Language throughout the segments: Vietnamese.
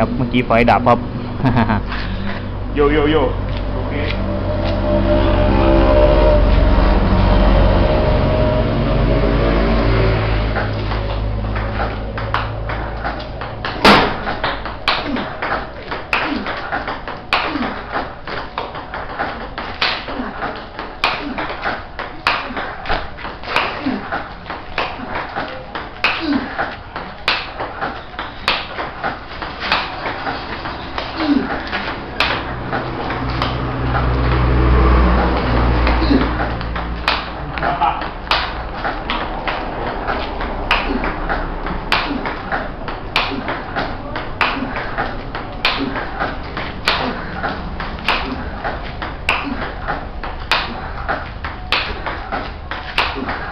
ครับ เมื่อกี้ไฟดับครับโยโยโยโอเค Ugh.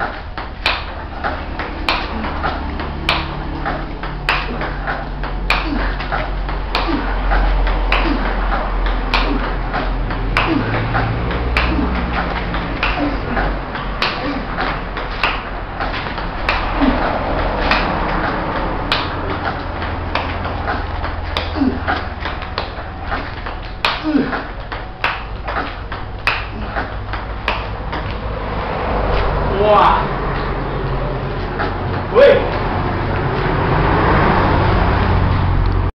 喂。